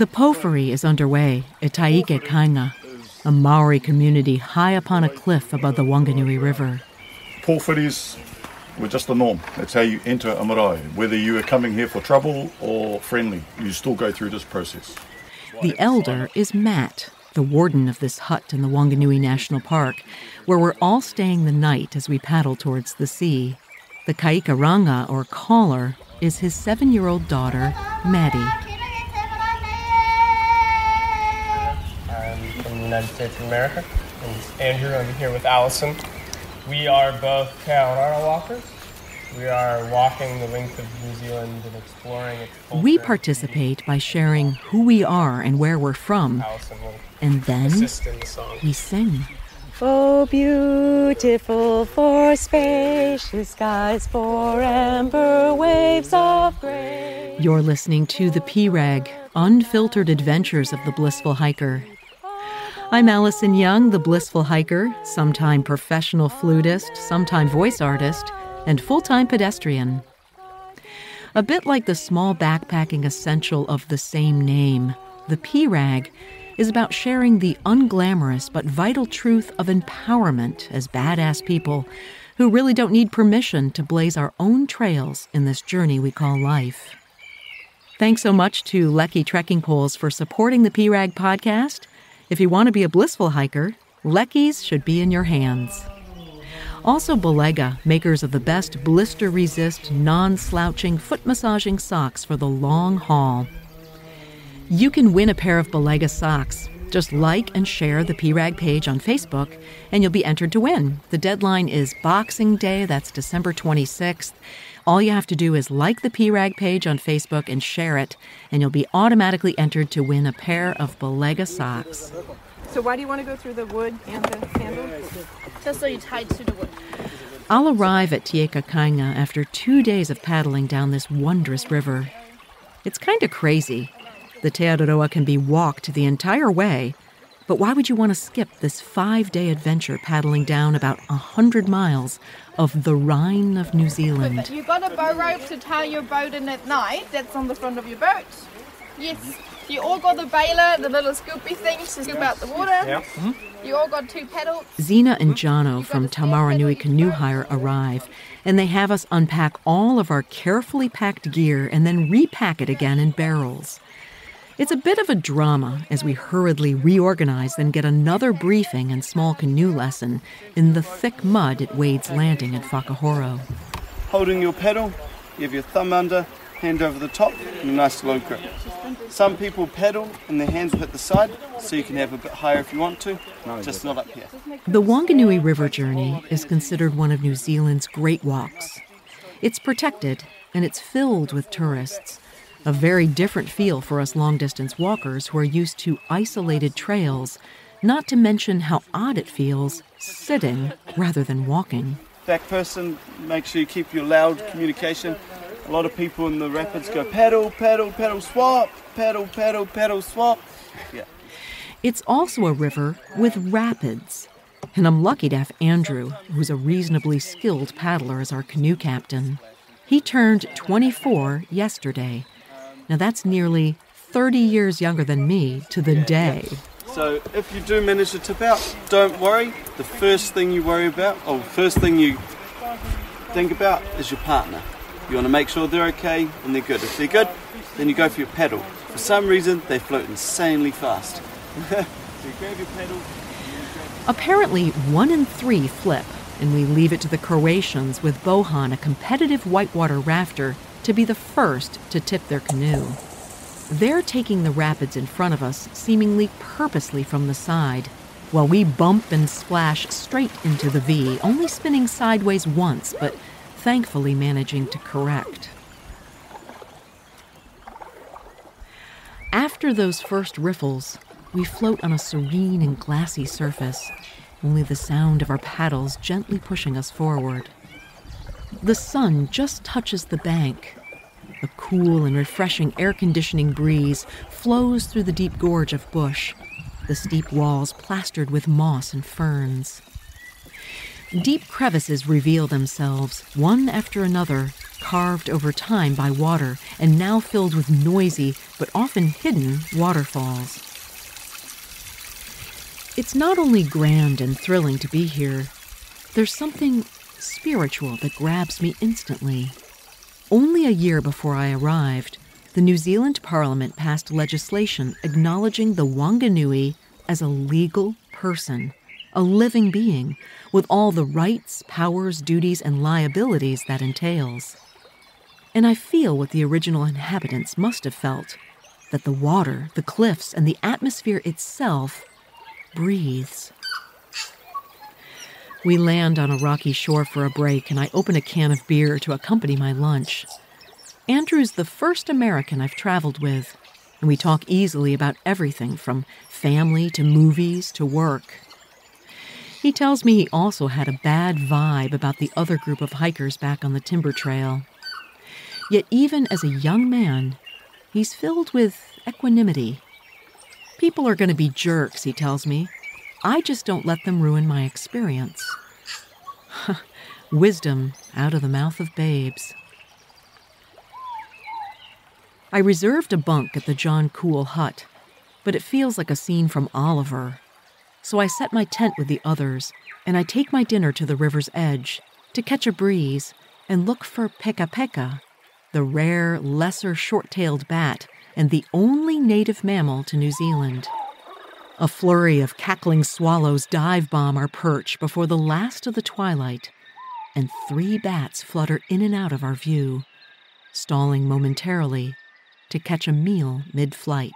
The Pōwhiri is underway at Tieke Kainga, a Maori community high upon a cliff above the Whanganui River. Pōwhiris were just the norm. That's how you enter a marae. Whether you are coming here for trouble or friendly, you still go through this process. The elder is Matt, the warden of this hut in the Whanganui National Park, where we're all staying the night as we paddle towards the sea. The Kaikaranga, or caller, is his seven year old daughter, Maddie. I'm from the United States of America. And Andrew, I'm here with Allison. We are both Kaorara walkers. We are walking the length of New Zealand and exploring its culture. We participate by sharing who we are and where we're from, Allison will and then assist in the song. we sing. Oh, beautiful, for spacious skies, for amber waves of gray. You're listening to the Pee Rag, Unfiltered Adventures of the Blissful Hiker. I'm Allison Young, the Blissful Hiker, sometime professional flutist, sometime voice artist, and full-time pedestrian. A bit like the small backpacking essential of the same name, the Pee Rag is about sharing the unglamorous but vital truth of empowerment as badass people who really don't need permission to blaze our own trails in this journey we call life. Thanks so much to Leki Trekking Poles for supporting the Pee Rag podcast. If you want to be a blissful hiker, Leki's should be in your hands. Also, Balega, makers of the best blister resist, non slouching, foot massaging socks for the long haul. You can win a pair of Balega socks. Just like and share the Pee Rag page on Facebook, and you'll be entered to win. The deadline is Boxing Day, that's December 26th. All you have to do is like the Pee Rag page on Facebook and share it, and you'll be automatically entered to win a pair of Balega socks. So why do you want to go through the wood and the sandal? Just so you're tied to the wood. I'll arrive at Tieke Kainga after two days of paddling down this wondrous river. It's kind of crazy. The Te Araroa can be walked the entire way, but why would you want to skip this five day adventure paddling down about a hundred miles of the Rhine of New Zealand? You've got a bow rope to tie your boat in at night. That's on the front of your boat. Yes. You all got the baler, the little scoopy thing to scoop out the water. Yeah. Mm-hmm. You all got two pedals. Zena and mm-hmm. Jono from Taumarunui Canoe Hire arrive, and they have us unpack all of our carefully packed gear and then repack it again in barrels. It's a bit of a drama as we hurriedly reorganize and get another briefing and small canoe lesson in the thick mud at Wade's Landing at Whakahoro. holding your pedal, you have your thumb under, hand over the top, and a nice low grip. Some people pedal and their hands will hit the side, so you can have a bit higher if you want to, just not up here. The Whanganui River journey is considered one of New Zealand's great walks. It's protected and it's filled with tourists. A very different feel for us long distance walkers who are used to isolated trails, not to mention how odd it feels sitting rather than walking. Back person, make sure you keep your loud communication. A lot of people in the rapids go pedal, pedal, pedal, swap, pedal, pedal, pedal, swap. Yeah. It's also a river with rapids. And I'm lucky to have Andrew, who's a reasonably skilled paddler, as our canoe captain. He turned 24 yesterday. Now that's nearly 30 years younger than me to the day. So if you do manage to tip out, don't worry. The first thing you worry about, or first thing you think about, is your partner. You want to make sure they're okay and they're good. If they're good, then you go for your pedal. For some reason, they float insanely fast. so you grab your pedal. Apparently, one in three flip, and we leave it to the Croatians with Bohan, a competitive whitewater rafter, to be the first to tip their canoe. They're taking the rapids in front of us, seemingly purposely from the side, while we bump and splash straight into the V, only spinning sideways once, but thankfully managing to correct. After those first riffles, we float on a serene and glassy surface, only the sound of our paddles gently pushing us forward. The sun just touches the bank. A cool and refreshing air conditioning breeze flows through the deep gorge of bush, the steep walls plastered with moss and ferns. Deep crevices reveal themselves, one after another, carved over time by water and now filled with noisy but often hidden waterfalls. It's not only grand and thrilling to be here, there's something spiritual that grabs me instantly. Only a year before I arrived, the New Zealand Parliament passed legislation acknowledging the Whanganui as a legal person, a living being, with all the rights, powers, duties, and liabilities that entails. And I feel what the original inhabitants must have felt that the water, the cliffs, and the atmosphere itself breathes. We land on a rocky shore for a break, and I open a can of beer to accompany my lunch. Andrew's the first American I've traveled with, and we talk easily about everything from family to movies to work. He tells me he also had a bad vibe about the other group of hikers back on the timber trail. Yet, even as a young man, he's filled with equanimity. People are going to be jerks, he tells me. I just don't let them ruin my experience. Wisdom out of the mouth of babes. I reserved a bunk at the John Coull hut, but it feels like a scene from Oliver. So I set my tent with the others, and I take my dinner to the river's edge to catch a breeze and look for peka peka, the rare, lesser short tailed bat and the only native mammal to New Zealand. A flurry of cackling swallows dive bomb our perch before the last of the twilight, and three bats flutter in and out of our view, stalling momentarily to catch a meal mid flight.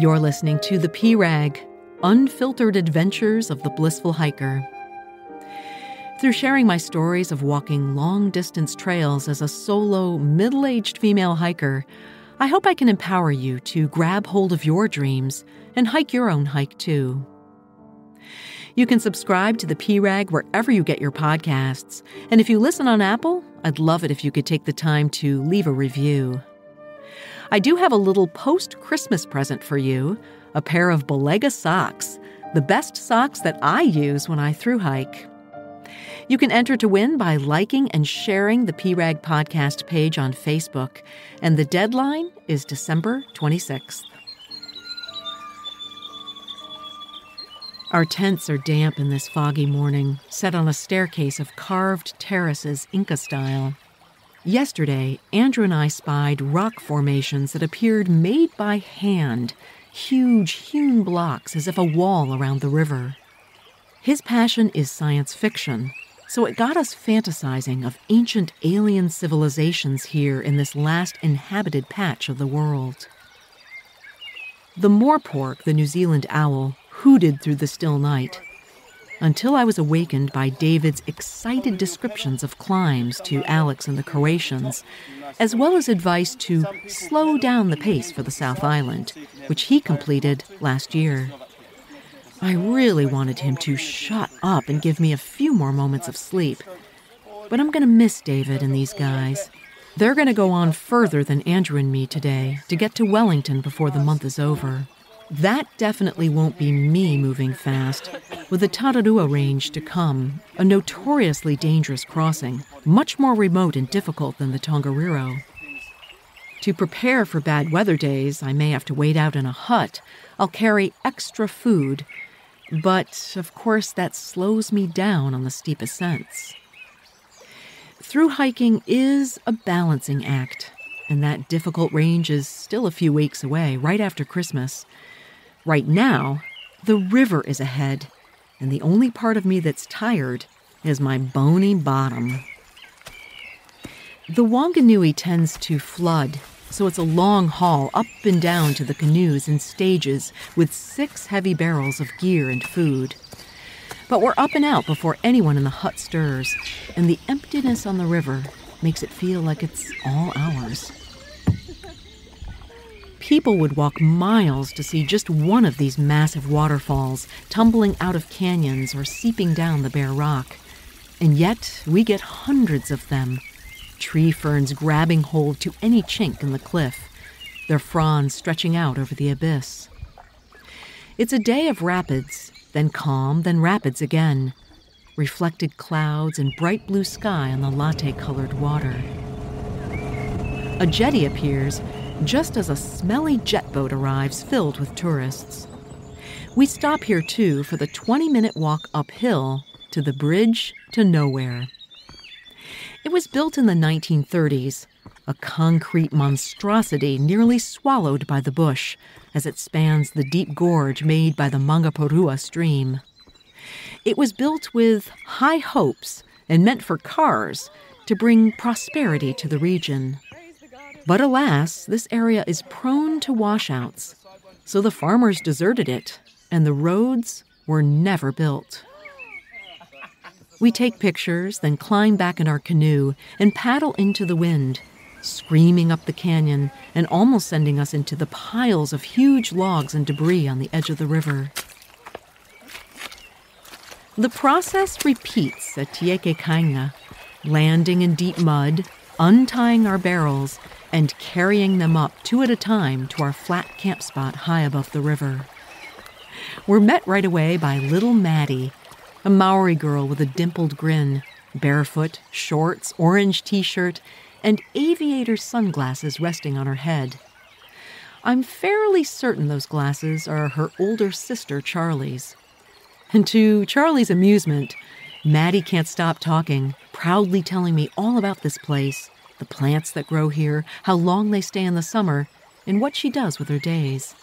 You're listening to The Pee Rag Unfiltered Adventures of the Blissful Hiker. Through sharing my stories of walking long distance trails as a solo, middle aged female hiker, I hope I can empower you to grab hold of your dreams and hike your own hike too. You can subscribe to the Pee Rag wherever you get your podcasts. And if you listen on Apple, I'd love it if you could take the time to leave a review. I do have a little post Christmas present for you a pair of Balega socks, the best socks that I use when I through hike. You can enter to win by liking and sharing the Pee Rag podcast page on Facebook, and the deadline is December 26th. Our tents are damp in this foggy morning, set on a staircase of carved terraces Inca style. Yesterday, Andrew and I spied rock formations that appeared made by hand, huge hewn blocks as if a wall around the river. His passion is science fiction, so it got us fantasizing of ancient alien civilizations here in this last inhabited patch of the world. The morepork, the New Zealand owl, hooted through the still night until I was awakened by David's excited descriptions of climbs to Alex and the Croatians, as well as advice to slow down the pace for the South Island, which he completed last year. I really wanted him to shut up and give me a few more moments of sleep. But I'm going to miss David and these guys. They're going to go on further than Andrew and me today to get to Wellington before the month is over. That definitely won't be me moving fast, with the Tararua Range to come, a notoriously dangerous crossing, much more remote and difficult than the Tongariro. To prepare for bad weather days, I may have to wait out in a hut. I'll carry extra food but, of course, that slows me down on the steep ascents. Through hiking is a balancing act, and that difficult range is still a few weeks away, right after Christmas. Right now, the river is ahead, and the only part of me that's tired is my bony bottom. The Whanganui tends to flood so it's a long haul up and down to the canoes in stages with six heavy barrels of gear and food. But we're up and out before anyone in the hut stirs, and the emptiness on the river makes it feel like it's all ours. People would walk miles to see just one of these massive waterfalls tumbling out of canyons or seeping down the bare rock. And yet, we get hundreds of them tree ferns grabbing hold to any chink in the cliff, their fronds stretching out over the abyss. It's a day of rapids, then calm, then rapids again, reflected clouds and bright blue sky on the latte colored water. A jetty appears just as a smelly jet boat arrives filled with tourists. We stop here too for the 20 minute walk uphill to the bridge to nowhere. It was built in the 1930s, a concrete monstrosity nearly swallowed by the bush as it spans the deep gorge made by the Mangapurua stream. It was built with high hopes and meant for cars to bring prosperity to the region. But alas, this area is prone to washouts, so the farmers deserted it, and the roads were never built. We take pictures, then climb back in our canoe and paddle into the wind, screaming up the canyon and almost sending us into the piles of huge logs and debris on the edge of the river. The process repeats at Tieke Kainga, landing in deep mud, untying our barrels, and carrying them up two at a time to our flat camp spot high above the river. We're met right away by little Maddie, a Maori girl with a dimpled grin, barefoot, shorts, orange t shirt, and aviator sunglasses resting on her head. I'm fairly certain those glasses are her older sister Charlie's. And to Charlie's amusement, Maddie can't stop talking, proudly telling me all about this place, the plants that grow here, how long they stay in the summer, and what she does with her days.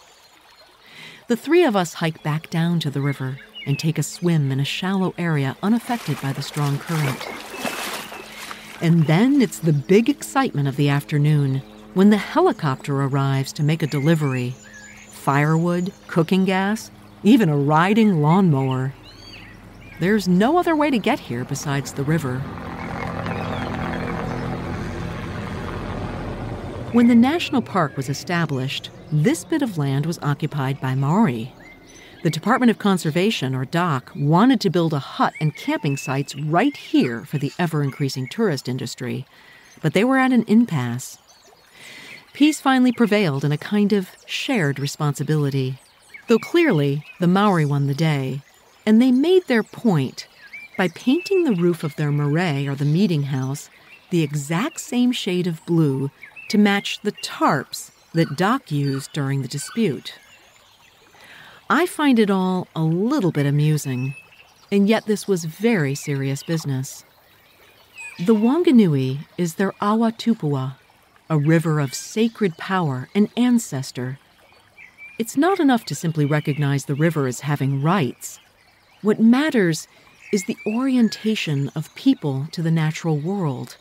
The three of us hike back down to the river and take a swim in a shallow area unaffected by the strong current. And then it's the big excitement of the afternoon when the helicopter arrives to make a delivery firewood, cooking gas, even a riding lawnmower. There's no other way to get here besides the river. When the national park was established, this bit of land was occupied by Maori. The Department of Conservation, or DOC, wanted to build a hut and camping sites right here for the ever increasing tourist industry, but they were at an impasse. Peace finally prevailed in a kind of shared responsibility, though clearly the Maori won the day, and they made their point by painting the roof of their marae, or the meeting house, the exact same shade of blue to match the tarps that Doc used during the dispute. I find it all a little bit amusing, and yet this was very serious business. The Whanganui is their Awa Tupua, a river of sacred power and ancestor. It's not enough to simply recognize the river as having rights. What matters is the orientation of people to the natural world,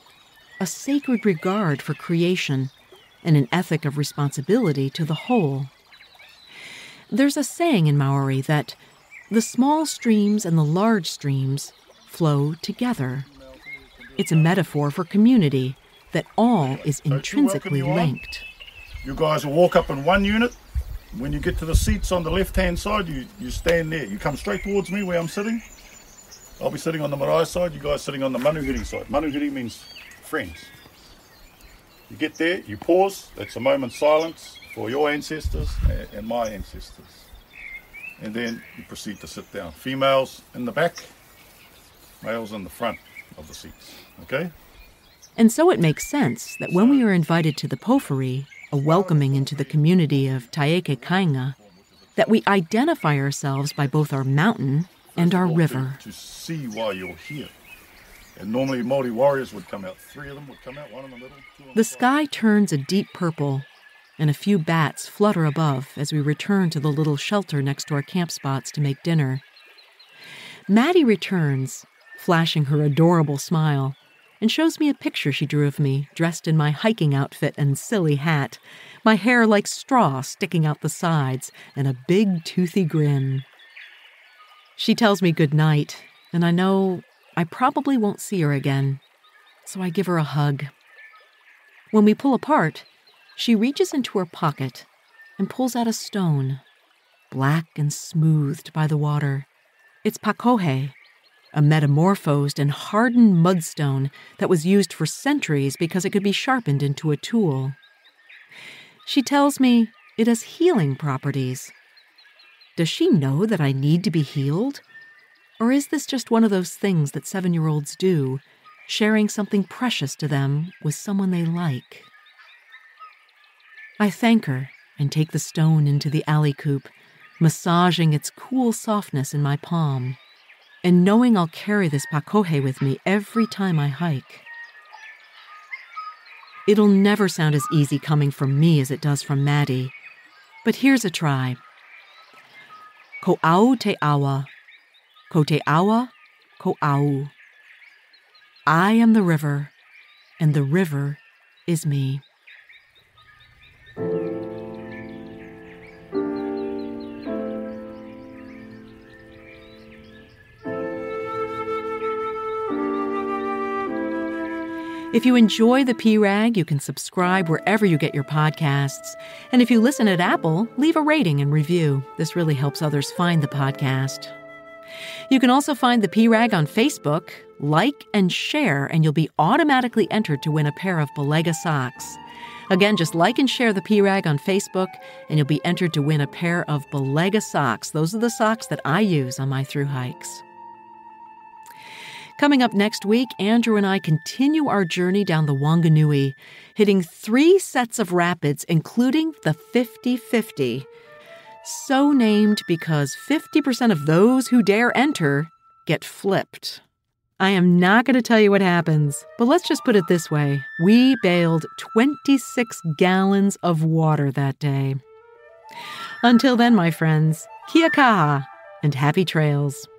a sacred regard for creation, and an ethic of responsibility to the whole. There's a saying in Maori that the small streams and the large streams flow together. It's a metaphor for community that all is intrinsically linked. You guys will walk up in one unit. When you get to the seats on the left hand side, you, you stand there. You come straight towards me where I'm sitting. I'll be sitting on the marae side, you guys sitting on the manuhiri side. Manuhiri means friends. You get there, you pause, that's a moment's silence for your ancestors and my ancestors. And then you proceed to sit down. Females in the back, males in the front of the seats. Okay? And so it makes sense that when we are invited to the Pōwhiri, a welcoming into the community of Tieke Kainga, that we identify ourselves by both our mountain and our river. To see why you're here. And normally Māori warriors would come out. Three of them would come out, one in the middle. The sky turns a deep purple and a few bats flutter above as we return to the little shelter next to our camp spots to make dinner. Maddie returns, flashing her adorable smile, and shows me a picture she drew of me, dressed in my hiking outfit and silly hat, my hair like straw sticking out the sides, and a big toothy grin. She tells me good night, and I know I probably won't see her again, so I give her a hug. When we pull apart, she reaches into her pocket and pulls out a stone, black and smoothed by the water. It's pakohe, a metamorphosed and hardened mudstone that was used for centuries because it could be sharpened into a tool. She tells me it has healing properties. Does she know that I need to be healed? Or is this just one of those things that seven year olds do, sharing something precious to them with someone they like? I thank her and take the stone into the alley coop, massaging its cool softness in my palm, and knowing I'll carry this pakohe with me every time I hike. It'll never sound as easy coming from me as it does from Maddie, but here's a try. Ko au te awa, ko te awa, ko au. I am the river, and the river is me. If you enjoy the Pee Rag, you can subscribe wherever you get your podcasts. And if you listen at Apple, leave a rating and review. This really helps others find the podcast. You can also find the Pee Rag on Facebook, like and share, and you'll be automatically entered to win a pair of Balega socks. Again, just like and share the Pee Rag on Facebook, and you'll be entered to win a pair of Balega socks. Those are the socks that I use on my through hikes. Coming up next week, Andrew and I continue our journey down the Whanganui, hitting three sets of rapids, including the 50 50. So named because 50% of those who dare enter get flipped. I am not going to tell you what happens, but let's just put it this way we bailed 26 gallons of water that day. Until then, my friends, kia kaha and happy trails.